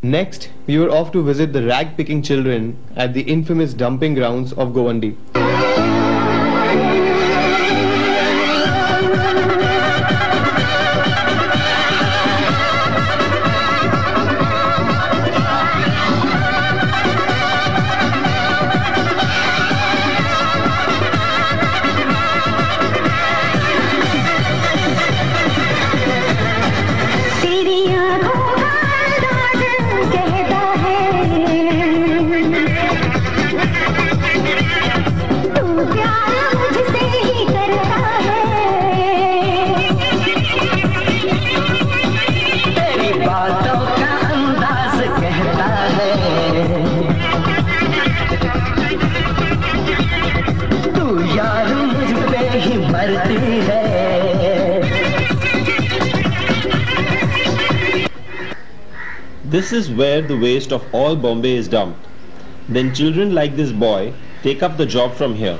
Next, we were off to visit the rag picking children at the infamous dumping grounds of Govandi. This is where the waste of all Bombay is dumped. Then children like this boy take up the job from here.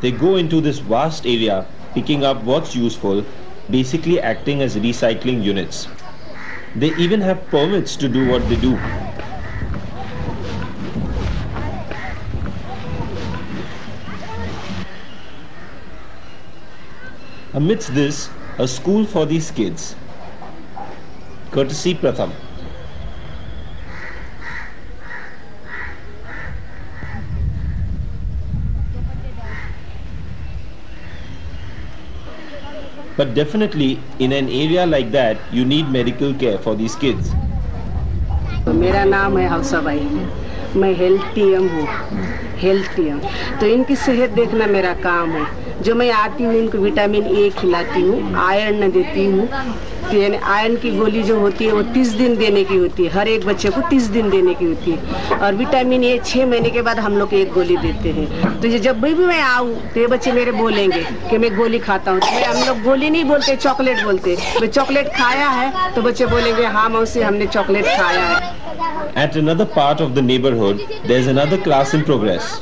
They go into this vast area picking up what's useful, basically acting as recycling units. They even have permits to do what they do. Amidst this, a school for these kids. Courtesy Pratham. But definitely in an area like that, you need medical care for these kids. मेरा नाम है हौसाबाई मैं health TM हूँ health TM तो इनकी सेहत देखना मेरा काम है जो मैं आती हूँ इनको विटामिन ए खिलाती हूँ आयरन देती हूँ। तो यानी आयरन की गोली जो होती है वो तीस दिन देने की होती है। हर एक बच्चे को तीस दिन देने की होती है। और विटामिन ए छः महीने के बाद हम लोग एक गोली देते हैं। तो ये जब भी मैं आऊँ तो ये बच्चे मेरे बोलेंगे कि मैं गोली खाता हूँ। तो मैं हम लोग गोली नहीं बोलते चॉकलेट बोलते मैं चॉकलेट खाया है तो बच्चे बोलेंगे हाँ मौसी हमने चॉकलेट खाया है। At another part of the neighborhood, there's another class in progress.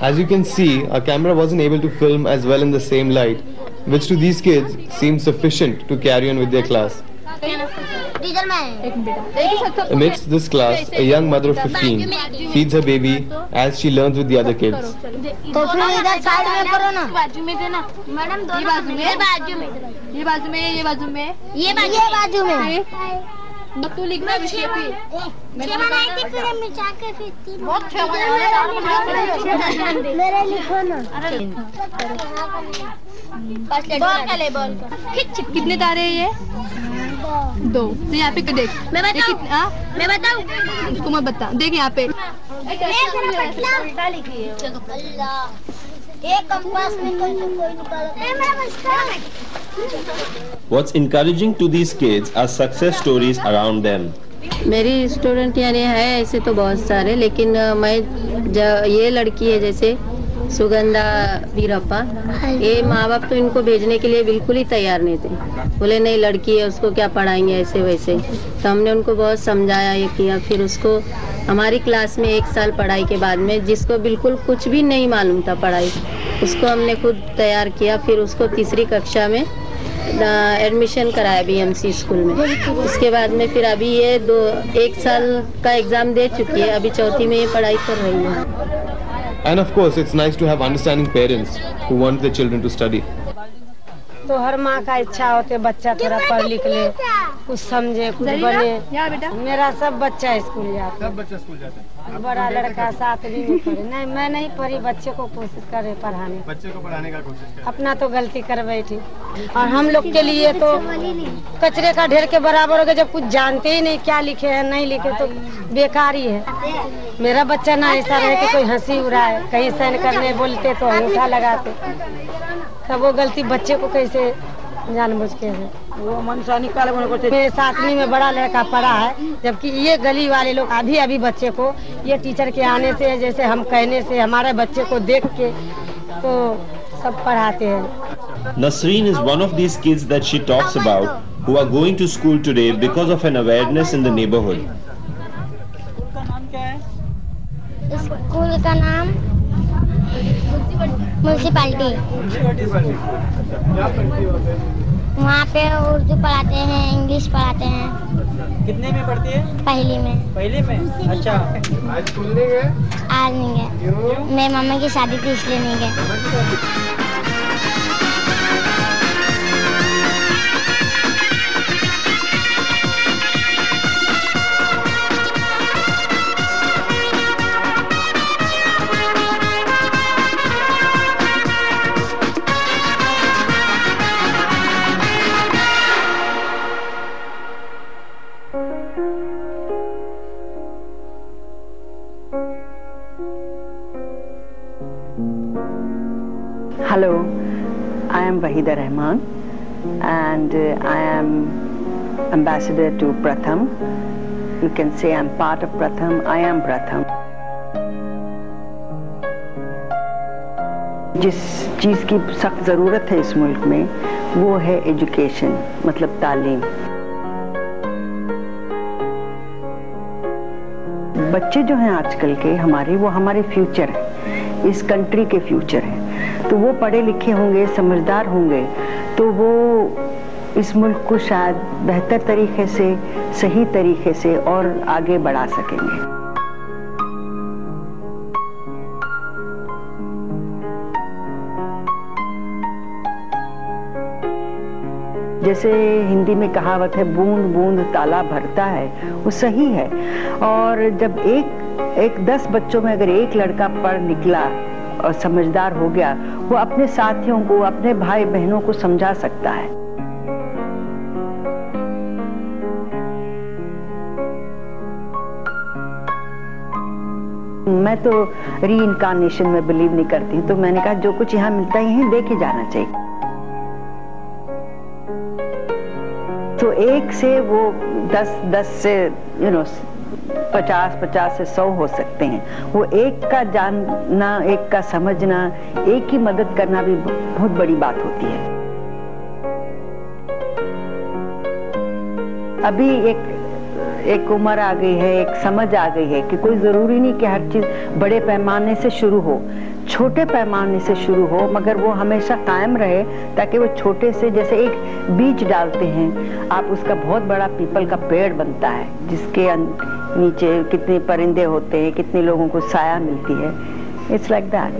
As you can see, our camera wasn't able to film as well in the same light, which to these kids seemed sufficient to carry on with their class. Amidst this class, a young mother of 15 feeds her baby as she learns with the other kids. तो फिर इधर side में करो ना बाजू में देना madam ये बाजू में ये बाजू में ये बाजू में ये बाजू में ये बाजू ये बाजू में में तू लिखना विषय मेरे लिखो ना बॉल का ले बॉल का खिच कितने तारे हैं ये? दो। तो यहाँ पे देख। मैं बताऊँ? हाँ? मैं बताऊँ? मैं बता। देख यहाँ पे। एक कंपास निकल तो कोई निकाल What's encouraging to these kids are success stories around them. मेरी स्टूडेंट यानी है ऐसे तो बहुत सारे लेकिन मैं ये लड़की है जैसे सुगंधा वीरप्पा ये माँ बाप तो इनको भेजने के लिए बिल्कुल ही तैयार नहीं थे। बोले नहीं लड़की है उसको क्या पढ़ाएँगे ऐसे वैसे? तो हमने उनको बहुत समझाया ये किया फिर उसको हमारी क्लास में एक साल पढ़ाई के बाद में जिसको बिल्कुल कुछ भी नहीं मालूम था पढ़ाई उसको हमने खुद तैयार किया फिर उसको तीसरी कक्षा में एडमिशन कराया बीएमसी स्कूल में। उसके बाद में फिर अभी ये दो एक साल का एग्ज़ाम दे चुकी है। अभी चौथी में ये पढ़ाई कर रही है। And of course, it's nice to have understanding parents who want their children to study. तो हर माँ का इच्छा होती है बच्चा थोड़ा पढ़ लिख ले। कुछ समझे कुछ बने। मेरा सब बच्चा स्कूल जाता सब बच्चा स्कूल जाता है। बड़ा लड़का सातवीं में पढ़े। नहीं मैं नहीं पढ़ी बच्चे को कोशिश करे पढ़ाने। बच्चे को पढ़ाने का कोशिश कर। अपना तो गलती कर बैठी। और हम लोग के लिए तो कचरे का ढेर के बराबर हो गया जब कुछ जानते ही नहीं क्या लिखे है नहीं लिखे तो बेकार ही। है मेरा बच्चा ना ऐसा रहे कि कोई हँसी उड़ाए कहीं साइन करने बोलते तो अंगूठा लगाते। तब वो गलती बच्चे को कैसे जानबूझ के है वो मनसा निकाल मेरे सातवीं में बड़ा लड़का पढ़ा है जबकि ये गली वाले लोग अभी अभी बच्चे को ये टीचर के आने से जैसे हम कहने से हमारे बच्चे को देख के तो सब पढ़ाते हैं Nasreen is one of these kids that she talks about who are going to school today because of an awareness in the neighborhood. School school का नाम म्यूनसिपाल्टी वहाँ पे उर्दू पढ़ाते हैं इंग्लिश पढ़ाते हैं। कितने में पढ़ती है? पहली में। पहली में? अच्छा। आज नहीं गए आज नहीं गए मेरे मम्मी की शादी थी इसलिए नहीं गए Wahida Rahman and uh, I am ambassador to Pratham. You can say I'm part of Pratham, I am Pratham. जिस चीज़ की सख्त ज़रूरत है इस मुल्क में वो है एजुकेशन मतलब तालीम बच्चे जो हैं आजकल के हमारे वो हमारे फ्यूचर हैं इस कंट्री के फ्यूचर हैं तो वो पढ़े लिखे होंगे, समझदार होंगे तो वो इस मुल्क को शायद बेहतर तरीके से, सही तरीके से और आगे बढ़ा सकेंगे। जैसे हिंदी में कहावत है, बूंद बूंद ताला भरता है, वो सही है। और जब एक एक दस बच्चों में अगर एक लड़का पढ़ निकला और समझदार हो गया, वो अपने साथियों को, अपने भाई बहनों को समझा सकता है। मैं तो री इनकारनेशन में बिलीव नहीं करती तो मैंने कहा, जो कुछ यहाँ मिलता ही है देखे जाना चाहिए। तो एक से वो दस दस से यू नो पचास पचास से सौ हो सकते हैं। वो एक का जानना, एक का समझना, एक की मदद करना भी बहुत बड़ी बात होती है। अभी एक एक उम्र आ गई है, एक समझ आ गई है कि कोई ज़रूरी नहीं कि हर चीज़ बड़े पैमाने से शुरू हो, छोटे पैमाने से शुरू हो, मगर वो हमेशा कायम रहे ताकि वो छोटे से जैसे एक बीज डालते हैं, आप उसका बहुत बड़ा पीपल का पेड़ बनता है, जिसके अन- नीचे कितने परिंदे होते हैं कितने लोगों को साया मिलती है। It's like that